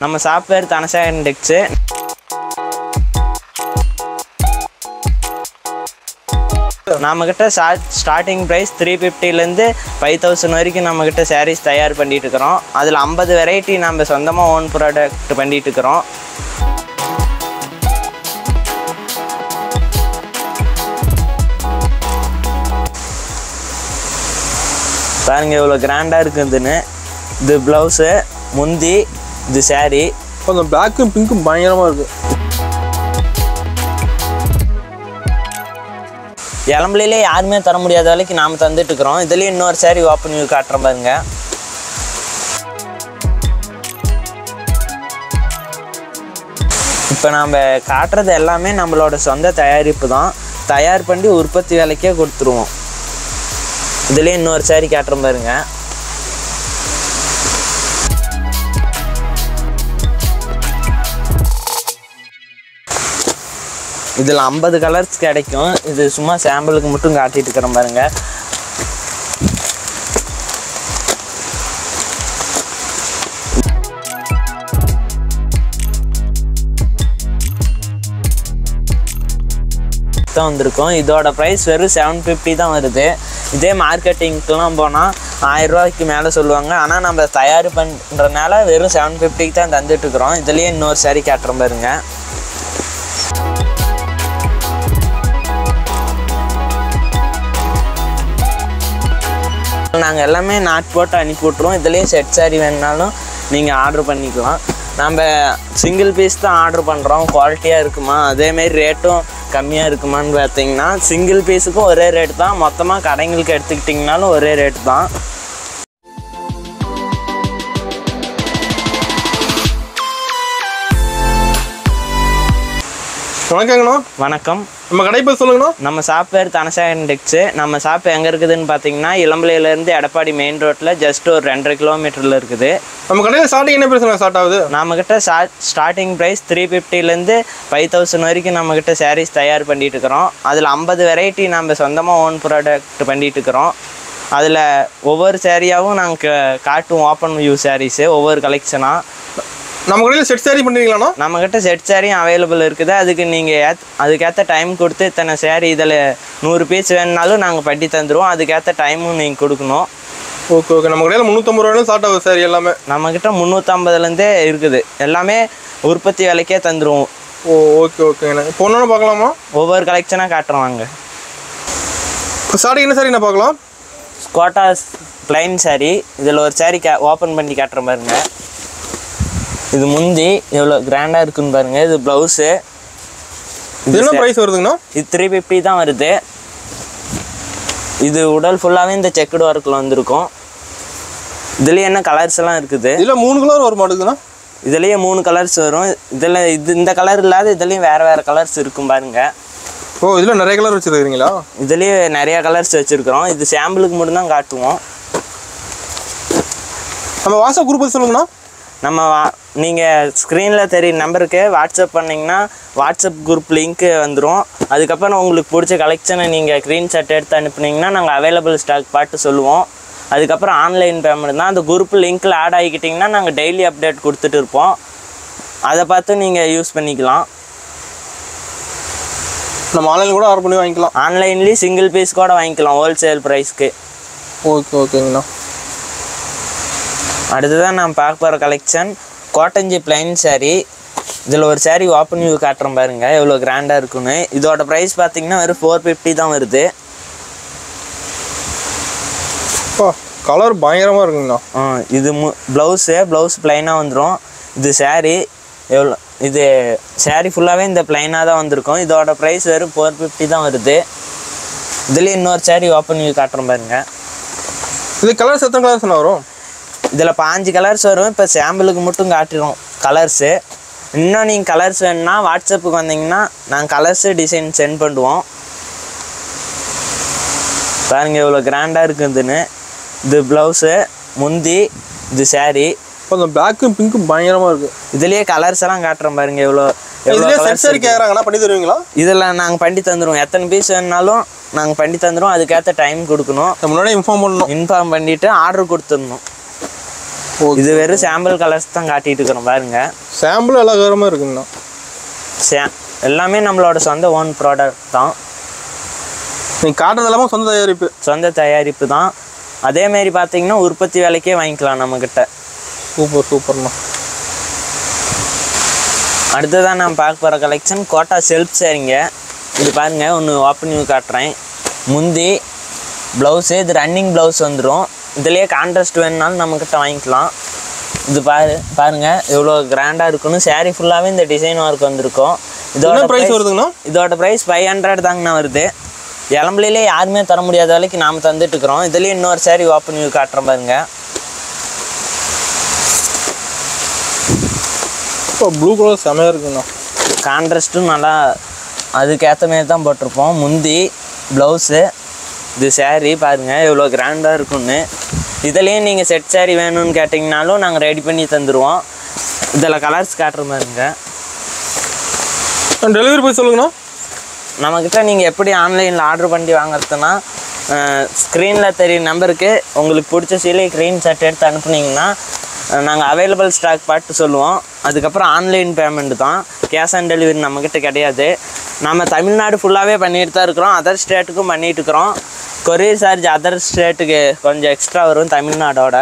நம்ம சாஃப்ட்வேர் தனசா இண்டெக்ஸு நம்மக்கிட்ட ஸ்டார்ட் ஸ்டார்டிங் ப்ரைஸ் த்ரீ ஃபிஃப்டிலேருந்து ஃபைவ் தௌசண்ட் வரைக்கும் நம்மக்கிட்ட சாரீஸ் தயார் பண்ணிட்டு இருக்கிறோம் அதில் ஐம்பது வெரைட்டி நம்ம சொந்தமாக ஓன் ப்ராடக்ட் பண்ணிட்டு இருக்கிறோம் பாருங்க இவ்வளோ கிராண்டாக இருக்குதுன்னு. இது ப்ளவுஸு முந்தி இது saree. கொஞ்சம் பிளாக்கும் பிங்க்கும் பயங்கரமாக இருக்கு. இளம்பலையிலே யாருமே தர முடியாத விலைக்கு நாம் தந்துட்டு இருக்கிறோம் இதுலேயும் இன்னொரு saree ஓப்பன் வியூ காட்டுறேன் பாருங்க. இப்போ நாம் காட்டுறது எல்லாமே நம்மளோட சொந்த தயாரிப்பு தான். தயார் பண்ணி உற்பத்தி விலைக்கே கொடுத்துருவோம். இதுலேயும் இன்னொரு saree காட்டுறேன் பாருங்க. இதில் ஐம்பது கலர்ஸ் கிடைக்கும். இது சும்மா சாம்பிளுக்கு மட்டும் காட்டிட்டு இருக்கிறேன் பாருங்க. தான் வந்திருக்கும். இதோட ப்ரைஸ் வெறும் செவன் ஃபிஃப்டி தான் வருது. இதே மார்க்கெட்டிங்க்கெலாம் போனால் ஆயிரம் ரூபாய்க்கு மேலே சொல்லுவாங்க. ஆனால் நம்ம தயார் பண்ணுறதுனால வெறும் செவன் ஃபிஃப்டிக்கு தான் தந்துட்டுருக்குறோம் இதுலேயே இன்னொரு சாரி காட்டுறேன் பாருங்க. நாங்கள் எல்லாமே நாட் போட்டு அனுப்பி விட்ருவோம் இதுலேயும் செட் சாரி வேணுனாலும் நீங்கள் ஆர்டர் பண்ணிக்கலாம். நம்ம சிங்கிள் பீஸ் தான் ஆர்டர் பண்ணுறோம் குவாலிட்டியாக இருக்குமா? அதேமாரி ரேட்டும் கம்மியாக இருக்குமான்னு பார்த்தீங்கன்னா சிங்கிள் பீஸுக்கும் ஒரே ரேட் தான். மொத்தமாக கடைங்களுக்கு எடுத்துக்கிட்டிங்கனாலும் ஒரே ரேட்டு தான். வணக்கங்கண்ணா. வணக்கம். நம்ம கடை பேர் சொல்லுங்கண்ணா. நம்ம சாஃப்ட்வேர் தனசா இண்டெக்ஸு நம்ம ஷாப் எங்கே இருக்குதுன்னு பார்த்தீங்கன்னா இளம்பிள்ளையிலேருந்து எடப்பாடி மெயின் ரோட்டில் ஜஸ்ட் ஒரு ரெண்டரை கிலோமீட்டரில் இருக்குது. நம்ம கடையில் ஸ்டார்டிங் என்ன பேசுங்க ஸ்டார்ட் ஆகுது? நம்மக்கிட்ட ஸ்டார்ட் ஸ்டார்டிங் ப்ரைஸ் த்ரீ ஃபிஃப்டிலேருந்து ஃபைவ் தௌசண்ட் வரைக்கும் நம்மக்கிட்ட சாரீஸ் தயார் பண்ணிட்டு இருக்கிறோம் அதில் ஐம்பது வெரைட்டி நம்ம சொந்தமாக ஓன் ப்ராடக்ட் பண்ணிட்டு இருக்கிறோம் அதில் ஒவ்வொரு சேரீயாகவும் நாங்கள் காட்டுவோம் ஓப்பன் வியூ சாரீஸு ஒவ்வொரு கலெக்ஷனாக நம்ம கடையில் செட் சாரி பண்ணுறீங்களாண்ணா நம்மக்கிட்ட செட் சாரியும் அவைலபிள் இருக்குது. அதுக்கு நீங்கள் அதுக்கேற்ற டைம் கொடுத்து இத்தனை சேரீ இதில் நூறு பீஸ் வேணுனாலும் நாங்கள் பட்டி தந்துடுவோம் அதுக்கேற்ற டைமும் நீங்கள் கொடுக்கணும். ஓகே ஓகே நம்ம கடையில் முந்நூற்றம்பது ரூபாயும் ஸ்டார்ட் ஆகுது சாரி எல்லாமே? நம்மக்கிட்ட முந்நூற்றம்பதுலேருந்தே இருக்குது. எல்லாமே உற்பத்தி விலைக்கே தந்துடுவோம் ஓ ஓகே ஓகேண்ணா இப்போ ஒன்று பார்க்கலாமா? ஒவ்வொரு கலெக்ஷனாக காட்டுறோம் வாங்க ஸ்டார்டிங் என்ன சாரி நான் பார்க்கலாம். கோட்டாஸ் plain saree. இதில் ஒரு saree கே ஓப்பன் பண்ணி காட்டுற பாருங்க இது முந்தி எவ்வளோ கிராண்டாக இருக்குன்னு பாருங்க. இது ப்ளவுஸு இது என்ன ப்ரைஸ் வருதுங்கண்ணா? இது த்ரீ ஃபிஃப்டி தான் வருது. இது உடல் ஃபுல்லாகவே இந்த செக்குடு ஒர்க்கில் வந்திருக்கும். இதுலேயே என்ன கலர்ஸ் எல்லாம் இருக்குது? இதில் மூணு கலர் வர மாட்டேங்குதுண்ணா. இதுலேயே மூணு கலர்ஸ் வரும். இதில் இது இந்த கலர் இல்லாத இதுலேயும் வேறு வேறு கலர்ஸ் இருக்கும் பாருங்க. ஓ இதில் நிறைய கலர் வச்சுருக்கீங்களா இதுலேயே நிறைய கலர்ஸ் வச்சுருக்குறோம். இது சாம்பிளுக்கு மட்டும்தான் காட்டுவோம். நம்ம வாட்ஸ்அப் குரூப் சொல்லுங்கண்ணா. நம்ம வா நீங்கள் ஸ்க்ரீனில் தெரிய நம்பருக்கு வாட்ஸ்அப் பண்ணிங்கன்னா வாட்ஸ்அப் குரூப் லிங்க்கு வந்துடும் அதுக்கப்புறம் உங்களுக்கு பிடிச்ச கலெக்ஷனை நீங்கள் ஸ்க்ரீன்ஷாட் எடுத்து அனுப்புனீங்கன்னா நாங்கள் அவைலபிள் ஸ்டாக் பார்த்து சொல்லுவோம். அதுக்கப்புறம் ஆன்லைன் பேமெண்ட் தான். அந்த குரூப் லிங்க்கில் ஆட் ஆகிக்கிட்டிங்கன்னா நாங்கள் டெய்லி அப்டேட் கொடுத்துட்டு இருப்போம். அதை பார்த்து நீங்கள் யூஸ் பண்ணிக்கலாம். நம்ம ஆன்லைன் கூட ஆர்டர் பண்ணி வாங்கிக்கலாம். ஆன்லைன்லேயும் சிங்கிள் பீஸ் கூட வாங்கிக்கலாம் ஹோல்சேல் ப்ரைஸ்க்கு ஓகே ஓகேங்கண்ணா அடுத்ததான் நான் பார்க்க போகிற கலெக்ஷன் கோட்டஞ்சி பிளைன் saree. இதில் ஒரு saree ஓப்பன் வியூ காட்டுறேன் பாருங்க எவ்வளோ கிராண்டாக இருக்குன்னு. இதோட ப்ரைஸ் பார்த்தீங்கன்னா வெறும் ஃபோர் ஃபிஃப்டி தான் வருது. கலர் பயங்கரமாக இருக்குங்கண்ணா. ஆ, இது மு ப்ளவுஸு ப்ளவுஸ் ப்ளைனாக வந்துடும் இது saree எவ்வளோ இது saree ஃபுல்லாகவே இந்த ப்ளைனாக தான் வந்திருக்கும். இதோட ப்ரைஸ் வெறும் ஃபோர் ஃபிஃப்டி தான் வருது. இதுலேயும் இன்னொரு saree ஓப்பன் வியூ காட்டுறேன் பாருங்க. இது கலர்ஸ் எத்தனை கலர்ஸ் வரும்? இதில் பாஞ்சு கலர்ஸ் வரும். இப்போ சாம்பிளுக்கு மட்டும் காட்டிடும் கலர்ஸு இன்னும் நீங்கள் கலர்ஸ் வேணும்னா வாட்ஸ்அப்புக்கு வந்தீங்கன்னா நாங்கள் கலர்ஸு டிசைன் சென்ட் பண்ணுவோம். பாருங்க இவ்வளோ கிராண்டாக இருக்குதுன்னு. இது ப்ளவுஸு முந்தி இது saree. கொஞ்சம் பிளாக்கும் பிங்க்கும் பயங்கரமாக இருக்குது இதுலேயே கலர்ஸ் எல்லாம் காட்டுறோம் பாருங்க எவ்வளோ எவ்வளோ செட் சாரி பண்ணி தருவீங்களா? இதில் நாங்கள் பண்ணி தந்துடுவோம் எத்தனை பீஸ் வேணுனாலும் நாங்கள் பண்ணி தந்துடுவோம் அதுக்கேற்ற டைம் கொடுக்கணும். நான் முன்னாடியே இன்ஃபார்ம் பண்ணணும். இன்ஃபார்ம் பண்ணிவிட்டு ஆர்டர் கொடுத்துடணும். இது வெறும் சாம்பிள் கலர்ஸ் தான் காட்டிட்டு இருக்கிறோம் பாருங்க. சாம்பிள் கலருமே இருக்குங்கண்ணா சே- எல்லாமே நம்மளோட சொந்த ஓன் ப்ராடக்ட் தான். நீங்கள் காட்டுறது எல்லாமே சொந்த தயாரிப்பு. சொந்த தயாரிப்பு தான். அதேமாரி பார்த்தீங்கன்னா உற்பத்தி விலைக்கே வாங்கிக்கலாம் நம்மக்கிட்ட சூப்பர் சூப்பர்ண்ணா அடுத்ததான் நான் பார்க்க போகிற கலெக்ஷன் கோட்டா செல்ஃப் சரிங்க. இது பாருங்க ஒன்று ஓப்பன் வியூ காட்டுறேன். முந்தி ப்ளவுஸு இது ரன்னிங் ப்ளவுஸ் வந்துடும் இதுலேயே கான்ட்ராஸ்ட் வேணுனாலும் நம்மக்கிட்ட வாங்கிக்கலாம். இது பாரு பாருங்க எவ்வளோ கிராண்டாக இருக்குன்னு. saree ஃபுல்லாகவே இந்த டிசைன் ஒர்க் வந்திருக்கும். இதோட ப்ரைஸ் வருதுங்கண்ணா? இதோட ப்ரைஸ் ஃபைவ் ஹண்ட்ரட் தாங்கண்ணா வருது. இளம்பிலே யாருமே தர முடியாத அளவுக்கு நாம் தந்துட்டு இருக்கிறோம். இதுலேயும் இன்னொரு saree ஓப்பன் வியூ காட்டுறேன் பாருங்க. இப்போ ப்ளூ கலர் செமையாக இருக்குங்கண்ணா. கான்ட்ராஸ்ட்டும் நல்லா அதுக்கேற்ற மாரி தான் போட்டிருப்போம். முந்தி ப்ளவுஸு இது saree பாருங்கள் எவ்வளோ கிராண்டாக இருக்குன்னு இதுலேயும் நீங்கள் செட் saree வேணும்னு கேட்டிங்கனாலும் நாங்கள் ரெடி பண்ணி தந்துடுவோம் இதில் கலர்ஸ் காட்டுற மாதிரிங்க டெலிவரி போய் சொல்லுங்கண்ணா. நம்மக்கிட்ட நீங்கள் எப்படி ஆன்லைனில் ஆர்டர் பண்ணி வாங்குறதுன்னா ஸ்க்ரீனில் தெரியும் நம்பருக்கு உங்களுக்கு பிடிச்ச சீலை க்ரீன் ஷர்ட் எடுத்து அனுப்புனீங்கன்னா நாங்கள் அவைலபிள் ஸ்டாக் பார்த்து சொல்லுவோம். அதுக்கப்புறம் ஆன்லைன் பேமெண்ட் தான். கேஷ் ஆன் டெலிவரி நம்மக்கிட்ட கிடையாது. நம்ம தமிழ்நாடு ஃபுல்லாகவே பண்ணிட்டு தான் இருக்கிறோம். அதர் ஸ்டேட்டுக்கும் பண்ணிட்டு இருக்கிறோம். கொரியர் சார்ஜ் அதர் ஸ்டேட்டுக்கு கொஞ்சம் எக்ஸ்ட்ரா வரும் தமிழ்நாடோட.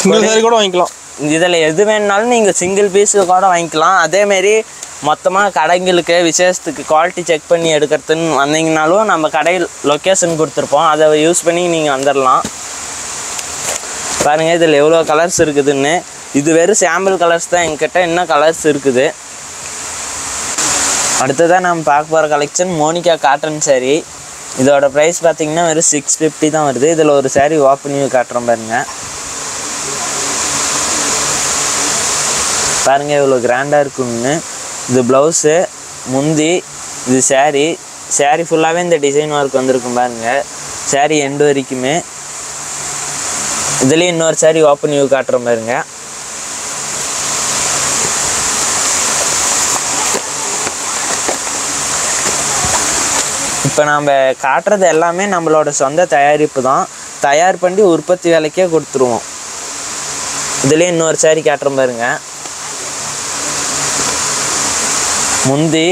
சிங்கிள் சாரி கூட வாங்கிக்கலாம். இதில் எது வேணுனாலும் நீங்கள் சிங்கிள் பீஸு கூட வாங்கிக்கலாம். அதேமாரி மொத்தமாக கடைங்களுக்கு விசேஷத்துக்கு குவாலிட்டி செக் பண்ணி எடுக்கிறதுன்னு வந்தீங்கனாலும் நம்ம கடையில் லொக்கேஷன் கொடுத்துருப்போம். அதை யூஸ் பண்ணி நீங்கள் வந்துடலாம் பாருங்கள் இதில் எவ்வளோ கலர்ஸ் இருக்குதுன்னு. இது வெறும் சாம்பிள் கலர்ஸ் தான். எங்கிட்ட இன்னும் கலர்ஸ் இருக்குது. அடுத்ததாக நம்ம பார்க்க போகிற கலெக்ஷன் மோனிகா காட்டன் saree. இதோட ப்ரைஸ் பார்த்தீங்கன்னா வெறும் சிக்ஸ் ஃபிஃப்டி தான் வருது. இதில் ஒரு saree ஓப்பன் காட்டுறோம் பாருங்கள் பாருங்க. இவ்வளோ கிராண்டாக இருக்குன்னு இது ப்ளவுஸு முந்தி இது saree. saree ஃபுல்லாகவே இந்த டிசைன் ஒர்க் வந்திருக்கும் பாருங்கள் saree எண்டு வரைக்குமே. இதுலேயும் இன்னொரு சாரி ஓப்பன் வியூ காட்டுற பாருங்க இப்போ நம்ம காட்டுறது எல்லாமே நம்மளோட சொந்த தயாரிப்பு தான். தயார் பண்ணி உற்பத்தி விலைக்கே கொடுத்துருவோம். இதுலேயும் இன்னொரு சாரி காட்டுற பாருங்க முந்தி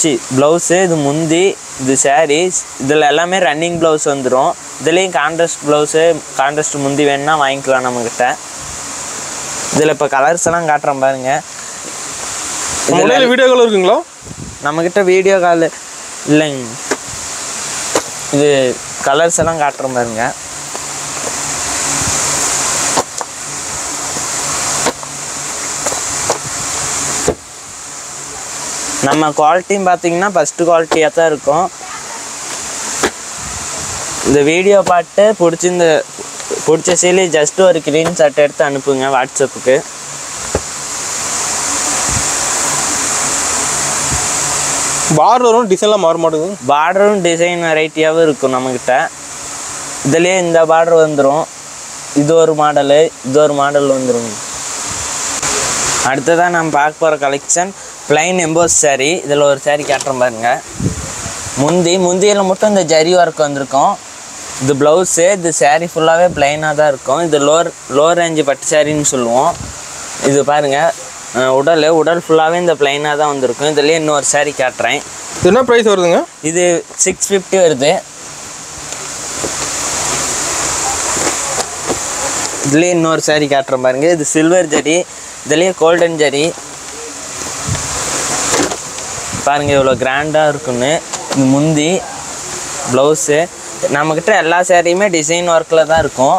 சி ப்ளவுஸு இது முந்தி இது சாரீஸ் இதில் எல்லாமே ரன்னிங் ப்ளவுஸ் வந்துடும் இதுலேயும் கான்ட்ராஸ்ட் ப்ளவுஸு கான்ட்ராஸ்ட் முந்தி வேணும்னா வாங்கிக்கலாம் நம்மக்கிட்ட இதில் இப்போ கலர்ஸ் எல்லாம் காட்டுறோம் பாருங்க. மொபைல் வீடியோ கால் இருக்குங்களா? நம்மக்கிட்ட வீடியோ கால் இல்லைங்க. இது கலர்ஸ் எல்லாம் காட்டுறோம் பாருங்க. நம்ம குவாலிட்டியும் பார்த்தீங்கன்னா ஃபஸ்ட்டு குவாலிட்டியாக தான் இருக்கும். இந்த வீடியோ பார்த்து பிடிச்சிருந்த பிடிச்ச சீலி ஜஸ்ட் ஒரு க்ரீன் ஷர்ட் எடுத்து அனுப்புங்க வாட்ஸ்அப்புக்கு. பார்டர் வரும் டிசைன்லாம் மாற மாட்டேங்குது. பார்டரும் டிசைன் வெரைட்டியாகவும் இருக்கும் நம்மக்கிட்ட இதுலேயே இந்த பார்டர் வந்துடும் இது ஒரு மாடலு இது ஒரு மாடல் வந்துடும் அடுத்ததாக நம்ம பார்க்க போகிற கலெக்ஷன் plain எம்போஸ் saree. இதில் ஒரு saree காட்டுறோம் பாருங்க. முந்தி முந்தியில் மட்டும் இந்த ஜரி ஒர்க் வந்திருக்கும். இது ப்ளவுஸு இது saree ஃபுல்லாகவே பிளைனாக தான் இருக்கும். இது லோர் லோ ரேஞ்சு பட்டு சாரின்னு சொல்லுவோம். இது பாருங்கள் உடல் உடல் ஃபுல்லாகவே இந்த பிளைனாக தான் வந்திருக்கும். இதுலேயே இன்னொரு saree காட்டுறேன். இது என்ன ப்ரைஸ் வருதுங்க? இது சிக்ஸ் ஃபிஃப்டி வருது. இதுலேயே இன்னொரு saree காட்டுறேன் பாருங்க. இது சில்வர் ஜரி இதுலேயே கோல்டன் ஜரி. பாருங்க இவ்வளோ கிராண்டாக இருக்குன்னு. இது முந்தி ப்ளவுஸு நம்மக்கிட்ட எல்லா சேரீயுமே டிசைன் ஒர்க்கில் தான் இருக்கும்.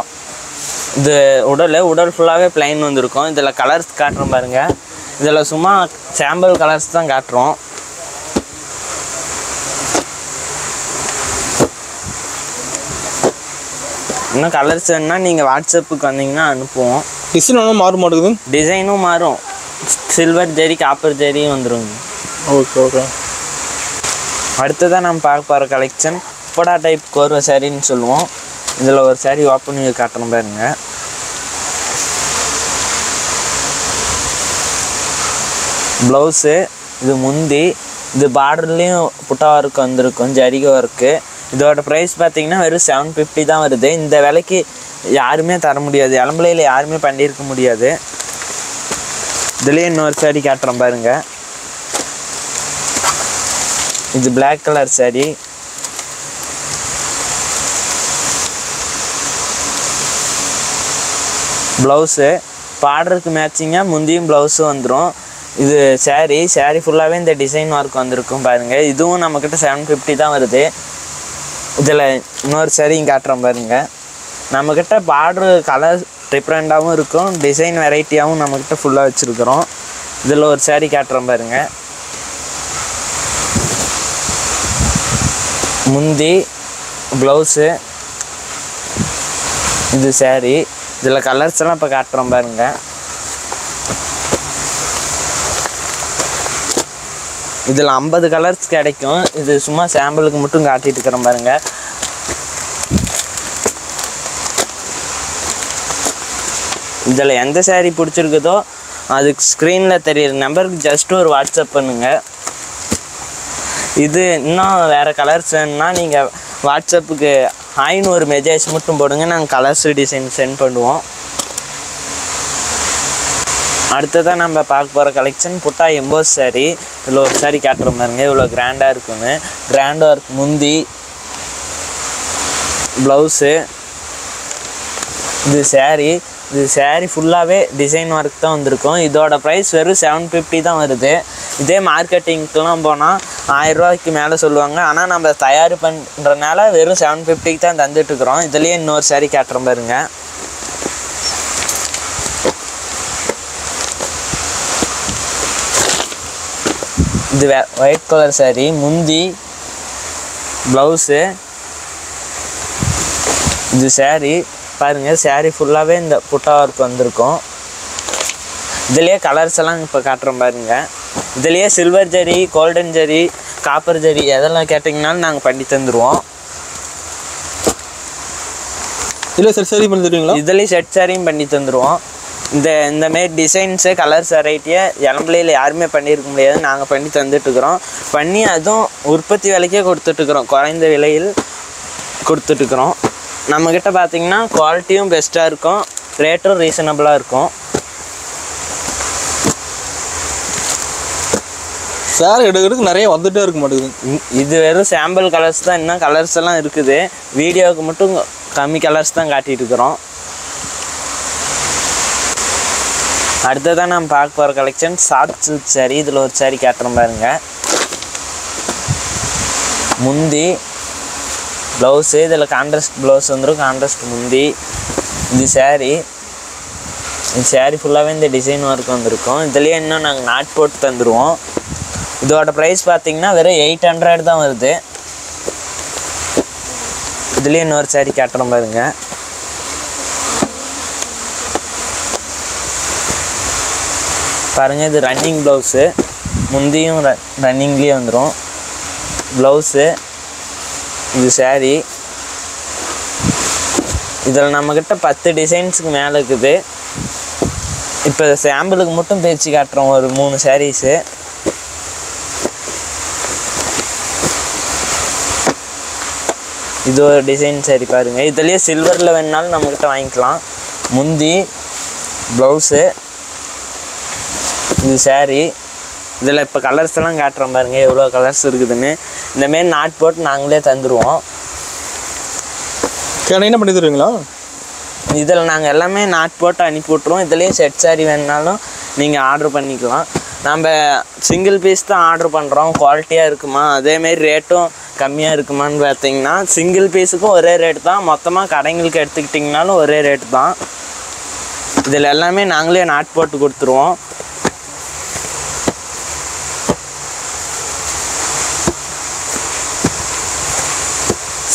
இது உடல் உடல் ஃபுல்லாகவே பிளைன் வந்திருக்கும். இதில் கலர்ஸ் காட்டுறோம் பாருங்க. இதில் சும்மா சாம்பிள் கலர்ஸ் தான் காட்டுறோம். இன்னும் கலர்ஸ் வேணுன்னா நீங்கள் வாட்ஸ்அப்புக்கு வந்தீங்கன்னா அனுப்புவோம். டிசைன் ஒன்றும் மாற மாட்டேங்குது டிசைனும் மாறும். சில்வர் ஜெரி காப்பர் ஜெரியும் வந்துருங்க ஓகே ஓகே அடுத்ததான் நம்ம பார்க்க போகிற கலெக்ஷன் அப்படா டைப் கோர்வை சாரின்னு சொல்லுவோம். இதில் ஒரு சேரீ ஓப்பன் பண்ணி காட்டுறோம் பாருங்க. ப்ளவுஸு இது முந்தி இது பார்டர்லேயும் புட்டா ஒர்க் வந்திருக்கும் ஜரிக ஒர்க்கு இதோட ப்ரைஸ் பார்த்தீங்கன்னா வெறும் செவன் ஃபிஃப்டி தான் வருது. இந்த விலைக்கு யாருமே தர முடியாது. இளம்பலையில் யாருமே பண்ணியிருக்க முடியாது. இதுலேயே இன்னொரு சாரி காட்டுறோம் பாருங்கள் இது பிளாக் கலர் சாரீ ப்ளவுஸு பார்டருக்கு மேட்சிங்காக முந்தியும் ப்ளவுஸும் வந்துடும் இது சேரீ சேரீ ஃபுல்லாகவே இந்த டிசைன் ஒர்க் வந்திருக்கும் பாருங்கள் இதுவும் நம்மக்கிட்ட செவன் ஃபிஃப்டி தான் வருது. இதில் இன்னொரு சேரீயும் காட்டுறோம் பாருங்க. நம்மக்கிட்ட பார்டரு கலர் டிஃப்ரெண்ட்டாகவும் இருக்கும். டிசைன் வெரைட்டியாகவும் நம்மக்கிட்ட ஃபுல்லாக வச்சுருக்குறோம். இதில் ஒரு சேரீ காட்டுறோம் பாருங்க. முந்தி ப்ளவுஸு இது சேரீ இதில் கலர்ஸ் எல்லாம் இப்போ காட்டுறோம் பாருங்க. இதில் ஐம்பது கலர்ஸ் கிடைக்கும். இது சும்மா சாம்பிளுக்கு மட்டும் காட்டிட்டு இருக்கிறோம் பாருங்க. இதில் எந்த சேரீ பிடிச்சிருக்குதோ அதுக்கு ஸ்க்ரீனில் தெரியுற நம்பருக்கு ஜஸ்ட் ஒரு வாட்ஸ்அப் பண்ணுங்கள் இது இன்னும் வேறு கலர்ஸ் வேணும்னா நீங்கள் வாட்ஸ்அப்புக்கு ஹாய்னு ஒரு மெசேஜ் மட்டும் போடுங்க நாங்கள் கலர்ஸ் டிசைன் சென்ட் பண்ணுவோம். அடுத்ததாக நம்ம பார்க்க போகிற கலெக்ஷன் புட்டா எம்போஸ் saree. இதில் ஒரு சாரீ காட்டுற பாருங்க இவ்வளோ கிராண்டாக இருக்குன்னு. கிராண்ட் ஒர்க் முந்தி ப்ளவுஸு இது சாரீ இது சேரீ ஃபுல்லாகவே டிசைன் ஒர்க் தான் வந்திருக்கும். இதோட ப்ரைஸ் வெறும் செவன் ஃபிஃப்டி தான் வருது. இதே மார்க்கெட்டிங்க்கெலாம் போனால் ஆயிரரூவாய்க்கு மேலே சொல்லுவாங்க. ஆனால் நம்ம தயார் பண்ணுறனால வெறும் செவன் ஃபிஃப்டிக்கு தான் தந்துட்டுருக்குறோம். இதுலேயே இன்னொரு சேரீ கேட்டுறோம் பாருங்க. இது ஒயிட் கலர் saree முந்தி ப்ளவுஸு இது சாரீ பாருங்க saree ஃபுல்லாகவே இந்த புட்டா ஒர்க் வந்திருக்கும். இதுலேயே கலர்ஸ் எல்லாம் இப்போ காட்டுறோம் பாருங்க. இதுலேயே silver zari golden zari copper zari எதெல்லாம் கேட்டிங்கனாலும் நாங்கள் பண்ணி தந்துடுவோம் இல்லை சார் சரி பண்ணி தருவீங்களா? இதுலேயும் செட் சாரியும் பண்ணி தந்துடுவோம் இந்த இந்த மாரி டிசைன்ஸு கலர்ஸ் வெரைட்டியை இளம்பிள்ளையில் யாருமே பண்ணியிருக்க முடியாது. நாங்கள் பண்ணி தந்துட்டுருக்குறோம். பண்ணி அதுவும் உற்பத்தி விலைக்கே கொடுத்துட்ருக்குறோம் குறைந்த விலையில் கொடுத்துட்ருக்குறோம் நம்மக்கிட்ட பார்த்தீங்கன்னா குவாலிட்டியும் பெஸ்ட்டாக இருக்கும். ரேட்டும் ரீசனபிளாக இருக்கும். சார் எடுக்கிறதுக்கு நிறைய வந்துட்டே இருக்க மாட்டேங்குது. இது வெறும் சாம்பிள் கலர்ஸ் தான் இன்னும் கலர்ஸ் எல்லாம் இருக்குது. வீடியோவுக்கு மட்டும் கம்மி கலர்ஸ் தான் காட்டிட்டு இருக்கிறோம். அடுத்ததான் நம்ம பார்க்க போகிற கலெக்ஷன் சாஃப்ட் சில்க் saree. இதில் ஒரு saree காட்டுறோம் பாருங்க. முந்தி ப்ளவுஸு இதில் கான்ட்ராஸ்ட் ப்ளவுஸ் வந்துடும் கான்ட்ராஸ்ட் முந்தி. இது சேரீ இந்த சேரீ ஃபுல்லாகவே இந்த டிசைன் ஒர்க் வந்திருக்கும். இதுலேயே இன்னும் நாங்கள் நாட் போட்டு தந்துடுவோம் இதோட ப்ரைஸ் பார்த்தீங்கன்னா வெறும் எயிட் ஹண்ட்ரட் தான் வருது. இதுலேயே இன்னொரு சேரீ காட்டுறோம் பாருங்க. பாருங்கள் இது ரன்னிங் ப்ளவுஸு முந்தியும் ரன்னிங்லேயே வந்துடும் ப்ளவுஸு இது saree. இதில் நம்மக்கிட்ட பத்து டிசைன்ஸுக்கு மேலே இருக்குது. இப்போ சாம்பிளுக்கு மட்டும் பேச்சு காட்டுறோம் ஒரு மூணு சாரீஸு இது ஒரு டிசைன் சரி பாருங்க. இதுலேயே சில்வரில் வேணுனாலும் நம்மக்கிட்ட வாங்கிக்கலாம். முந்தி ப்ளவுஸு இது சாரீ இதில் இப்போ கலர்ஸ் எல்லாம் காட்டுறோம் பாருங்க எவ்வளோ கலர்ஸ் இருக்குதுன்னு. இந்தமாரி நாட் போட்டு நாங்களே தந்துடுவோம் என்ன பண்ணி தருவீங்களா? இதில் நாங்கள் எல்லாமே நாட் போட்டு அனுப்பி விட்ருவோம் இதுலேயே செட் saree வேணுனாலும் நீங்கள் ஆர்டர் பண்ணிக்கலாம். நம்ம சிங்கிள் பீஸ் தான் ஆர்டர் பண்ணுறோம் குவாலிட்டியாக இருக்குமா? அதேமாரி ரேட்டும் கம்மியாக இருக்குமான்னு பார்த்தீங்கன்னா சிங்கிள் பீஸுக்கும் ஒரே ரேட் தான். மொத்தமாக கடைங்களுக்கு எடுத்துக்கிட்டிங்கனாலும் ஒரே ரேட் தான். இதில் எல்லாமே நாங்களே நாட் போட்டு கொடுத்துருவோம்.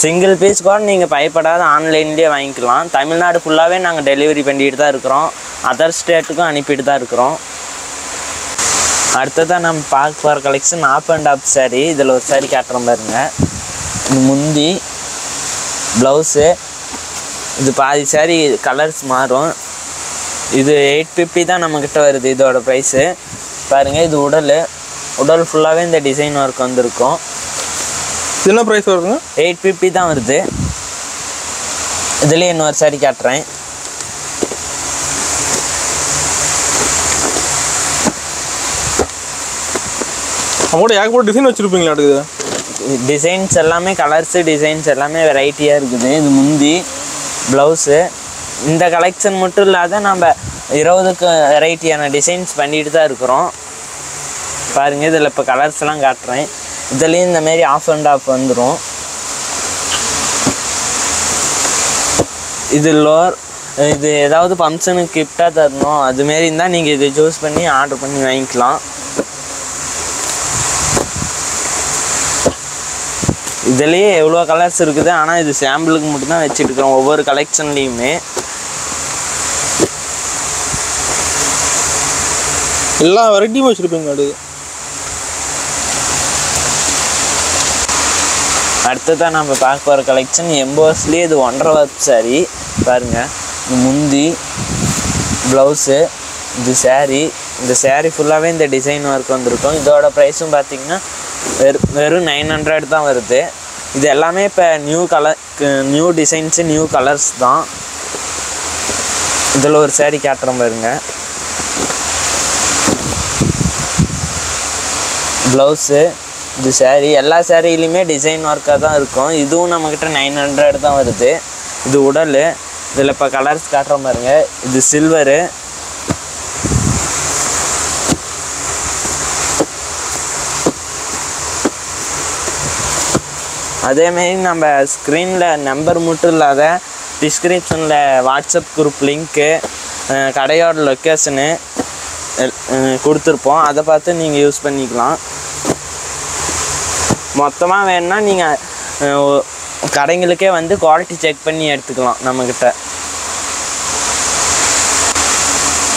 சிங்கிள் பீஸ் கூட நீங்கள் பயப்படாத ஆன்லைன்லேயே வாங்கிக்கலாம். தமிழ்நாடு ஃபுல்லாகவே நாங்கள் டெலிவரி பண்ணிட்டு தான் இருக்கிறோம். அதர் ஸ்டேட்டுக்கும் அனுப்பிட்டு தான் இருக்கிறோம். அடுத்ததாக நம்ம பார்க்க போகிற collection half and half saree. இதில் ஒரு saree காட்டுறோம் பாருங்க. இது முந்தி ப்ளவுஸு இது பாதி saree கலர்ஸ் மாறும். இது எயிட் ஃபிஃப்டி தான் நம்மக்கிட்ட வருது இதோட ப்ரைஸு பாருங்கள் இது உடல். உடல் ஃபுல்லாகவே இந்த டிசைன் ஒர்க் வந்திருக்கும். என்ன ப்ரைஸ் வருதுங்க? எயிட் ஃபிஃப்டி தான் வருது. இதுலேயே இன்னொரு சாரி காட்டுறேன். அவங்க கூட ஏகப்பட்ட டிசைன் வச்சுருப்பீங்களா அடுக்குது டிசைன்ஸ் எல்லாமே கலர்ஸு டிசைன்ஸ் எல்லாமே வெரைட்டியாக இருக்குது. இது முந்தி ப்ளவுஸு இந்த கலெக்ஷன் மட்டும் இல்லாத நம்ம இருபதுக்கு வெரைட்டியான டிசைன்ஸ் பண்ணிட்டு தான் இருக்கிறோம். பாருங்கள் இதில் இப்போ கலர்ஸ்லாம் காட்டுறேன். இதுலேயும் இந்தமாரி ஆஃப் அண்ட் ஆஃப் வந்துடும் இது லோர் இது ஏதாவது ஃபங்க்ஷனுக்கு கிஃப்டாக தரணும் அதுமாரி இருந்தால் நீங்கள் இதை சூஸ் பண்ணி ஆர்டர் பண்ணி வாங்கிக்கலாம். இதுலேயே எவ்வளோ கலர்ஸ் இருக்குது ஆனால் இது சாம்பிளுக்கு மட்டும்தான் வச்சுட்டு ஒவ்வொரு கலெக்ஷன்லேயுமே எல்லா வெரைட்டியும் வச்சுருப்பீங்க அடுக்கு அடுத்ததாக நம்ம பார்க்க போகிற கலெக்ஷன் எம்போஸ்லேயே இது ஒன்றரை ஒர்க் saree. பாருங்கள் இது முந்தி ப்ளவுஸு இது சாரீ இந்த சாரீ ஃபுல்லாகவே இந்த டிசைன் ஒர்க் வந்திருக்கும். இதோட ப்ரைஸும் பார்த்தீங்கன்னா வெறும் வெறும் நைன் ஹண்ட்ரட் தான் வருது. இது எல்லாமே இப்போ new colour new designs new colours தான். இதில் ஒரு சேரீ காட்டுறேன் பாருங்க. ப்ளவுஸு இது சாரீ எல்லா சேரீலையுமே டிசைன் ஒர்க்காக தான் இருக்கும். இதுவும் நம்மக்கிட்ட நைன் ஹண்ட்ரட் தான் வருது. இது உடல் இதில் இப்போ கலர்ஸ் காட்டுற பாருங்க. இது சில்வரு அதேமாரி நம்ம ஸ்க்ரீனில் நம்பர் மட்டும் இல்லாத டிஸ்கிரிப்ஷனில் வாட்ஸ்அப் குரூப் லிங்க்கு கடையோட லொக்கேஷனு கொடுத்துருப்போம். அதை பார்த்து நீங்கள் யூஸ் பண்ணிக்கலாம். மொத்தமாக வேணும்னா நீங்கள் கடைங்களுக்கே வந்து குவாலிட்டி செக் பண்ணி எடுத்துக்கலாம் நம்மக்கிட்ட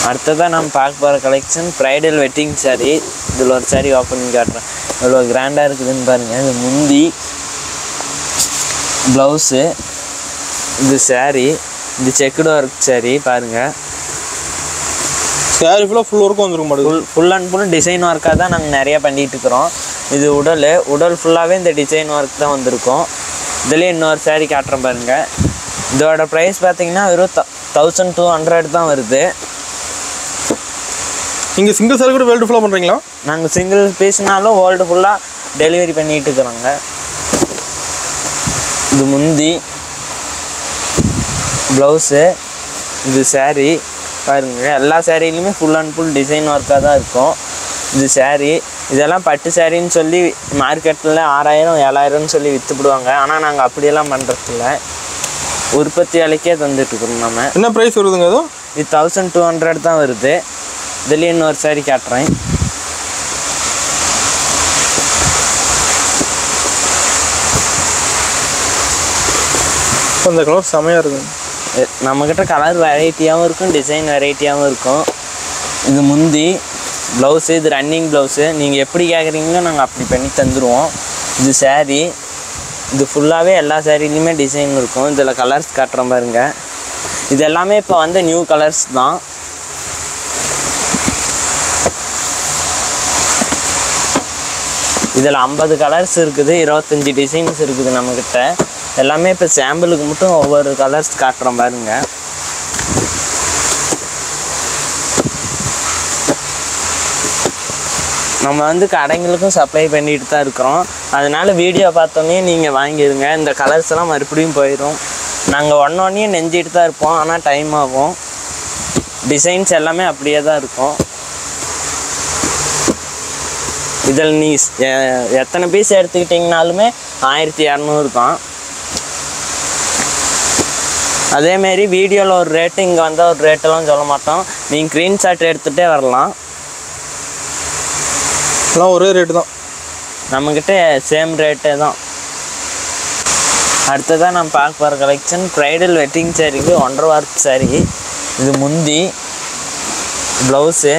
அடுத்ததாக நம்ம பார்க்க போகிற கலெக்ஷன் ப்ரைடல் வெட்டிங் saree. இதில் ஒரு saree ஓப்பன் காட்டுறேன். இவ்வளோ கிராண்டாக இருக்குதுன்னு பாருங்கள் இது முந்தி ப்ளவுஸு இது saree இது செக்குடு ஒர்க் saree பாருங்கள் சாரி ஃபுல்லாக ஃபுல் ஒர்க்கும் வந்துருக்க மாட்டேங்குது full full and full design ஒர்க்காக தான் நாங்கள் நிறைய பண்ணிகிட்டு இருக்கிறோம். இது உடல். உடல் ஃபுல்லாகவே இந்த டிசைன் ஒர்க் தான் வந்திருக்கும். இதுலேயே இன்னொரு saree காட்டுறேன் பாருங்க. இதோட ப்ரைஸ் பார்த்தீங்கன்னா வெறும் தௌசண்ட் டூ ஹண்ட்ரட் தான் வருது. நீங்கள் சிங்கிள் சாரி கூட வேல்டு ஃபுல்லாக பண்ணுறீங்களா நாங்கள் சிங்கிள் பீஸ்னாலும் வேர்ல்டு ஃபுல்லாக டெலிவரி பண்ணிட்டு இருக்கிறோங்க. இது முந்தி. ப்ளவுஸு இது saree. பாருங்க எல்லா சேரீலையுமே ஃபுல் அண்ட் ஃபுல் டிசைன் ஒர்க்காக தான் இருக்கும். இது saree. இதெல்லாம் பட்டு சாரின்னு சொல்லி மார்க்கெட்டில் ஆறாயிரம் ஏழாயிரம்னு சொல்லி விற்றுப்பிடுவாங்க ஆனால் நாங்கள் அப்படியெல்லாம் பண்ணுறதில்ல உற்பத்தி விலைக்கே தந்துட்டுருக்குறோம் நம்ம என்ன ப்ரைஸ் வருதுங்க அதுவும் இது தௌசண்ட் டூ ஹண்ட்ரட் தான் வருது. இதுலேயே இன்னொரு saree காட்டுறேன். அந்த கலர் செமையாக இருக்குங்க. எ- நம்மக்கிட்ட கலர் வெரைட்டியாகவும் இருக்கும் டிசைன் வெரைட்டியாகவும் இருக்கும். இது முந்தி ப்ளவுஸு இது ரன்னிங் ப்ளவுஸு நீங்கள் எப்படி கேட்குறீங்களோ நாங்கள் அப்படி பண்ணி தந்துடுவோம் இது சேரீ இது ஃபுல்லாகவே எல்லா சேரீலையுமே டிசைன் இருக்கும். இதில் கலர்ஸ் காட்டுற பாருங்க. இது எல்லாமே இப்போ வந்து நியூ கலர்ஸ் தான். இதில் ஐம்பது கலர்ஸ் இருக்குது இருபத்தஞ்சி டிசைன்ஸ் இருக்குது நம்மக்கிட்ட எல்லாமே இப்போ சாம்பிளுக்கு மட்டும் ஒவ்வொரு கலர்ஸ் காட்டுறோம் பாருங்கள் நம்ம வந்து கடைங்களுக்கும் சப்ளை பண்ணிட்டு தான் இருக்கிறோம். அதனால் வீடியோ பார்த்தோன்னே நீங்கள் வாங்கிடுங்க. இந்த கலர்ஸ் எல்லாம் மறுபடியும் போயிடும் நாங்கள் ஒன்னொன்னே நெஞ்சிட்டு தான் இருப்போம். ஆனால் டைம் ஆகும். டிசைன்ஸ் எல்லாமே அப்படியே தான் இருக்கும். இதில் நீ எத்தனை பீஸ் எடுத்துக்கிட்டிங்கனாலுமே ஆயிரத்தி இரநூறு தான். அதேமாரி வீடியோவில் ஒரு ரேட்டு இங்கே வந்தால் ஒரு ரேட்டெல்லாம் சொல்ல மாட்டோம். நீங்கள் ஸ்க்ரீன்ஷாட் எடுத்துகிட்டே வரலாம். எல்லாம் ஒரே ரேட்டு தான். நம்மக்கிட்ட சேம் ரேட்டே தான். அடுத்ததாக நம்ம பார்க்க போகிற கலெக்ஷன் ப்ரைடல் வெட்டிங் சாரிக்கு ஒன்றரை ஒர்க் சாரி இது முந்தி ப்ளவுஸு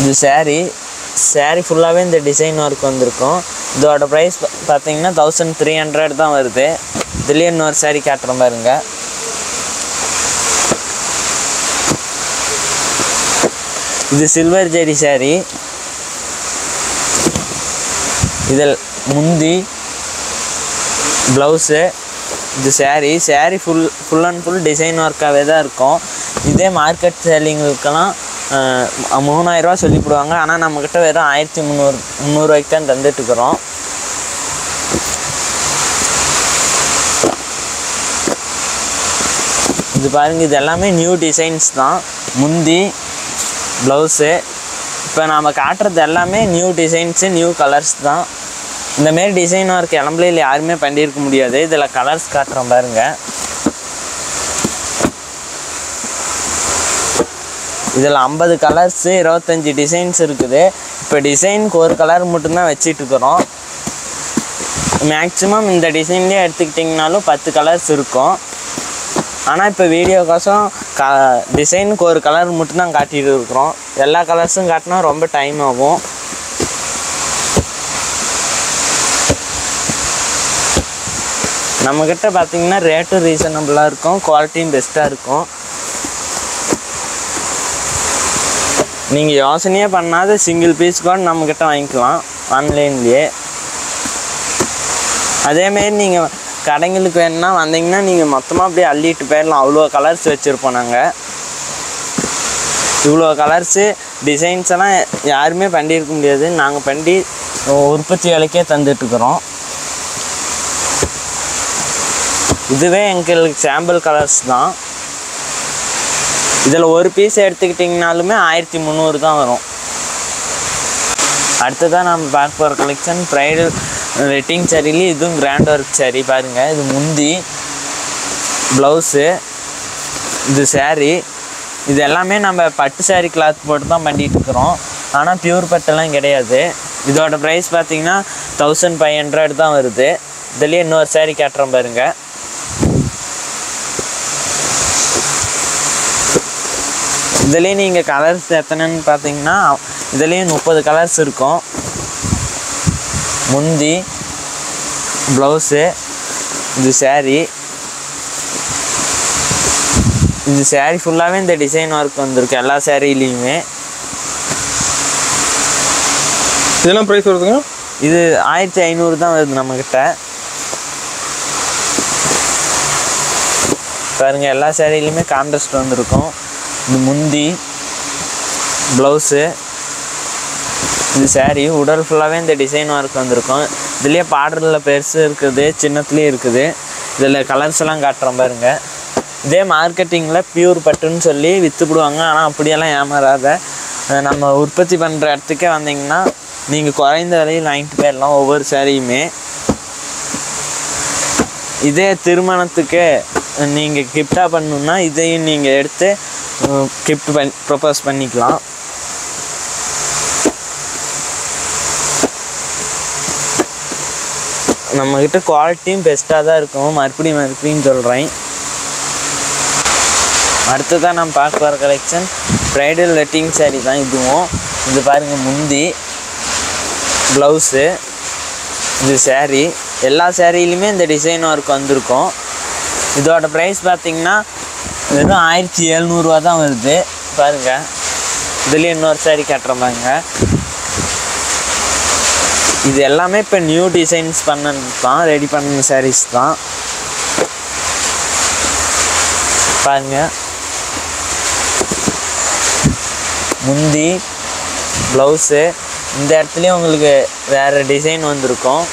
இது சேரீ சேரீ ஃபுல்லாகவே இந்த டிசைன் ஒர்க் வந்திருக்கும். இதோட ப்ரைஸ் பார்த்தீங்கன்னா தௌசண்ட் த்ரீ ஹண்ட்ரட் தான் வருது. இதுலேயே இன்னொரு saree காட்டுறேன் பாருங்க. இது சில்வர் ஜெரி சாரீ இதில் முந்தி ப்ளவுஸு இது sari sari full full and full design ஒர்க்காகவே தான் இருக்கும். இதே மார்க்கெட் சேலிங்களுக்கெல்லாம் மூணாயிரரூவா சொல்லி போடுவாங்க ஆனால் நம்மக்கிட்ட வெறும் ஆயிரத்தி முந்நூறு முந்நூறுரூவாய்க்கு தான் தந்துட்டுருக்குறோம். இது பாருங்கள் இது எல்லாமே நியூ டிசைன்ஸ் தான். முந்தி ப்ளவுஸு இப்போ நாம் காட்டுறது எல்லாமே நியூ டிசைன்ஸு நியூ கலர்ஸ் தான். இந்தமாரி டிசைன் ஒர்க் இளம்பிள்ளையில் யாருமே பண்ணியிருக்க முடியாது. இதில் கலர்ஸ் காட்டுறோம் பாருங்க. இதில் ஐம்பது கலர்ஸு இருபத்தஞ்சி டிசைன்ஸ் இருக்குது. இப்போ டிசைனுக்கு ஒரு கலர் மட்டும்தான் வச்சிட்டு இருக்கிறோம். மேக்ஸிமம் இந்த டிசைன்லேயே எடுத்துக்கிட்டிங்கனாலும் பத்து கலர்ஸ் இருக்கும். ஆனால் இப்போ வீடியோக்கோசம் க டிசைனுக்கு ஒரு கலர் மட்டும்தான் காட்டிகிட்டு இருக்கிறோம். எல்லா கலர்ஸும் காட்டினா ரொம்ப டைம் ஆகும். நம்மக்கிட்ட பார்த்தீங்கன்னா ரேட்டும் ரீசனபுளாக இருக்கும் குவாலிட்டியும் பெஸ்ட்டாக இருக்கும். நீங்கள் யோசனையே பண்ணாத சிங்கிள் பீஸ் கூட நம்மக்கிட்ட வாங்கிக்கலாம் ஆன்லைன்லேயே அதேமாரி நீங்கள் கடைங்களுக்கு வேணும்னா வந்தீங்கன்னா நீங்கள் மொத்தமாக அப்படியே அள்ளிட்டு போயிடலாம். அவ்வளோ கலர்ஸ் வச்சுருப்போம் நாங்கள் இவ்வளோ கலர்ஸு டிசைன்ஸ் எல்லாம் யாருமே பண்ணியிருக்க முடியாது. நாங்கள் பண்ணி உற்பத்தி விலைக்கே தந்துட்டுருக்குறோம். இதுவே எங்களுக்கு சாம்பிள் கலர்ஸ் தான். இதில் ஒரு பீஸ் எடுத்துக்கிட்டிங்கனாலுமே ஆயிரத்தி முந்நூறு தான் வரும். அடுத்ததாக நம்ம பார்க்க போகிற கலெக்ஷன் ப்ரைடல் வெட்டிங் சரிலி இதுவும் கிராண்ட் ஒர்க் சேரீ பாருங்கள் இது முந்தி ப்ளவுஸு இது சேரீ இது எல்லாமே நம்ம பட்டு சேரீ கிளாத் போட்டு தான் பண்ணிகிட்டு இருக்கிறோம். ஆனால் பியூர் பட்டெல்லாம் கிடையாது. இதோட ப்ரைஸ் பார்த்தீங்கன்னா தௌசண்ட் ஃபைவ் ஹண்ட்ரட் தான் வருது. இதுலேயே இன்னொரு சேரீ கட்டுறோம் பாருங்கள் இதுலேயே நீங்கள் கலர்ஸ் எத்தனைன்னு பார்த்தீங்கன்னா இதுலேயும் முப்பது கலர்ஸ் இருக்கும். முந்தி ப்ளவுஸு இது saree. இது saree ஃபுல்லாகவே இந்த டிசைன் ஒர்க் வந்திருக்கு எல்லா சேரீலையுமே இதெல்லாம் ப்ரைஸ் வருதுங்க? இது ஆயிரத்தி ஐநூறு தான் வருது நம்மக்கிட்ட பாருங்க எல்லா சேரீலையுமே கான்ட்ராஸ்ட் வந்திருக்கும். இது முந்தி ப்ளவுஸு இது சேரீ உடல் ஃபுல்லாகவே இந்த டிசைன் ஒர்க் வந்திருக்கும். இதுலேயே பார்டரில் பெருசு இருக்குது சின்னத்துலேயும் இருக்குது. இதில் கலர்ஸ் எல்லாம் காட்டுறோம் பாருங்க. இதே மார்க்கெட்டிங்கில் பியூர் பட்டுன்னு சொல்லி விற்றுப்பிடுவாங்க ஆனால் அப்படியெல்லாம் ஏமாறாத. நம்ம உற்பத்தி பண்ணுற இடத்துக்கே வந்தீங்கன்னா நீங்கள் குறைந்த விலையில் வாங்கிட்டு போயிடலாம் ஒவ்வொரு சேரீயுமே இதே திருமணத்துக்கு நீங்கள் கிஃப்டாக பண்ணணுன்னா இதையும் நீங்கள் எடுத்து கிஃப்ட் பண் ப்ரொபோஸ் பண்ணிக்கலாம். நம்மக்கிட்ட குவாலிட்டியும் பெஸ்ட்டாக தான் இருக்கும். மறுபடியும் மறுபடியும் சொல்கிறேன் அடுத்ததாக நம்ம பார்க்க போகிற கலெக்ஷன் ப்ரைடல் வெட்டிங் saree தான் இதுவும். இது பாருங்கள் முந்தி ப்ளவுஸு இது சேரீ எல்லா சேரீலையுமே இந்த டிசைன் ஒர்க் வந்திருக்கும். இதோட ப்ரைஸ் பார்த்தீங்கன்னா வெறும் ஆயிரத்தி எழுநூறுவா தான் வருது. பாருங்கள் இதுலேயும் இன்னொரு சாரீ காட்டுறேன் பாருங்க. இது எல்லாமே இப்போ நியூ டிசைன்ஸ் பண்ணது தான் ரெடி பண்ண சாரீஸ் தான். பாருங்க. முந்தி ப்ளவுஸு இந்த இடத்துலையும் உங்களுக்கு வேறு டிசைன் வந்திருக்கும்.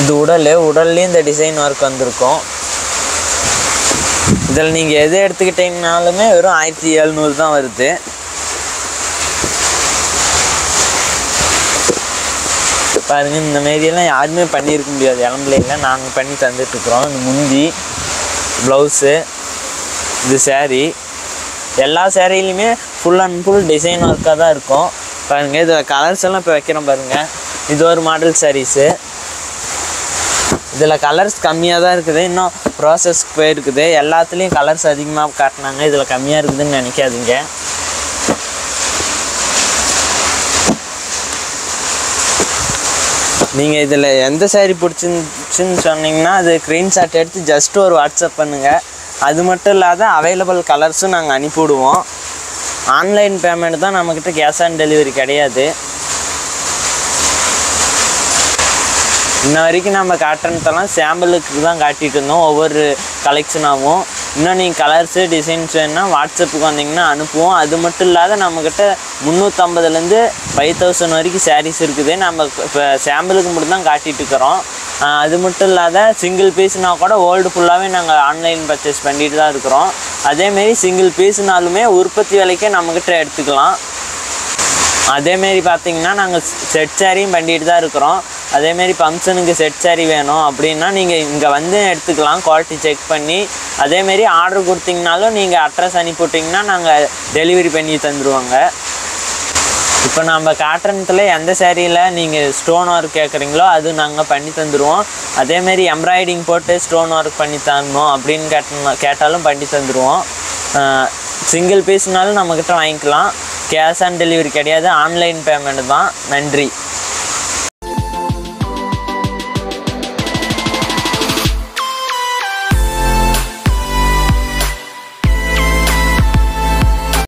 இது உடல் உடல்லையும் இந்த டிசைன் ஒர்க் வந்திருக்கும். இதில் நீங்கள் எது எடுத்துக்கிட்டீங்கனாலுமே வெறும் ஆயிரத்தி எழுநூறு தான் வருது. பாருங்கள் இந்த மாரியெல்லாம் யாருமே பண்ணியிருக்க முடியாது. இளம்பிள்ளைங்கள நாங்கள் பண்ணி தந்துட்டுருக்குறோம். இந்த முந்தி ப்ளவுஸு இது சேரீ எல்லா சேரீலையுமே ஃபுல் அண்ட் ஃபுல் டிசைன் ஒர்க்காக தான் இருக்கும். பாருங்கள் இதில் கலர்ஸ் எல்லாம் இப்போ வைக்கிறோம் பாருங்கள் இது ஒரு மாடல் சாரீஸு இதில் கலர்ஸ் கம்மியாக தான் இருக்குது. இன்னும் ப்ராசஸ்க்கு போயிருக்குது. எல்லாத்துலேயும் கலர்ஸ் அதிகமாக காட்டினாங்க. இதில் கம்மியாக இருக்குதுன்னு நினைக்காதீங்க. நீங்கள் இதில் எந்த சேரீ பிடிச்சிருந்துச்சுன்னு சொன்னீங்கன்னா அது ஸ்க்ரீன்ஷாட் எடுத்து ஜஸ்ட் ஒரு வாட்ஸ்அப் பண்ணுங்கள் அது மட்டும் இல்லாத அவைலபிள் கலர்ஸும் நாங்கள் அனுப்பிவிடுவோம். ஆன்லைன் பேமெண்ட் தான் நம்மக்கிட்ட கேஷ் ஆன் டெலிவரி கிடையாது. இன்ன வரைக்கும் நம்ம காட்டுறதெல்லாம் சாம்பிளுக்கு தான் காட்டிகிட்டு இருந்தோம். ஒவ்வொரு கலெக்ஷனாகவும் இன்னும் நீங்கள் கலர்ஸு டிசைன்ஸ் வேணால் வாட்ஸ்அப்புக்கு வந்தீங்கன்னா அனுப்புவோம். அது மட்டும் இல்லாத நம்மக்கிட்ட முந்நூற்றம்பதுலேருந்து ஃபைவ் தௌசண்ட் வரைக்கும் சாரீஸ் இருக்குது. நம்ம இப்போ சாம்பிளுக்கு மட்டும் தான் காட்டிட்டு இருக்கிறோம். அது மட்டும் இல்லாத சிங்கிள் பீஸ்னால் கூட ஓல்டு ஃபுல்லாகவே நாங்கள் ஆன்லைன் பர்ச்சேஸ் பண்ணிட்டு தான் இருக்கிறோம். அதேமாரி சிங்கிள் பீஸ்னாலுமே உற்பத்தி விலைக்கே நம்மக்கிட்ட எடுத்துக்கலாம். அதேமாரி பார்த்தீங்கன்னா நாங்கள் செட் சாரியும் பண்ணிட்டு தான் இருக்கிறோம். அதேமாரி ஃபங்க்ஷனுக்கு செட் சாரி வேணும் அப்படின்னா நீங்கள் இங்கே வந்து எடுத்துக்கலாம் குவாலிட்டி செக் பண்ணி. அதேமாரி ஆர்டர் கொடுத்தீங்கனாலும் நீங்கள் அட்ரஸ் அனுப்பிவிட்டிங்கன்னா நாங்கள் டெலிவரி பண்ணி தந்துடுவோங்க இப்போ நம்ம காட்டனத்தில் எந்த சேரீயில் நீங்கள் ஸ்டோன் ஒர்க் கேட்குறீங்களோ அது நாங்கள் பண்ணி தந்துடுவோம் அதேமாரி எம்ப்ராய்டிங் போட்டு ஸ்டோன் ஒர்க் பண்ணி தரணும் அப்படின்னு கேட்ட கேட்டாலும் பண்ணி தந்துடுவோம் சிங்கிள் பீஸ்னாலும் நம்மக்கிட்ட வாங்கிக்கலாம். கேஷ் ஆன் டெலிவரி கிடையாது ஆன்லைன் பேமெண்ட் தான். நன்றி.